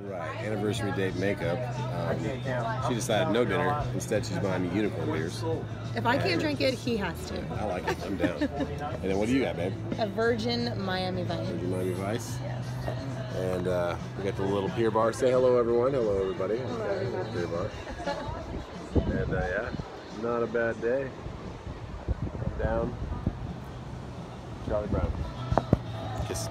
right, anniversary date makeup. Um, she decided no dinner. Instead, she's buying me unicorn beers. If I can't drink it, he has to. I like it. I'm down. and then what do you got, babe? A virgin Miami Vice. Virgin Miami Vice. And uh, we got the little pier bar. Say hello, everyone. Hello, everybody. Hello, everybody. pier bar. And uh, yeah, not a bad day. Down. Charlie Brown. Kiss.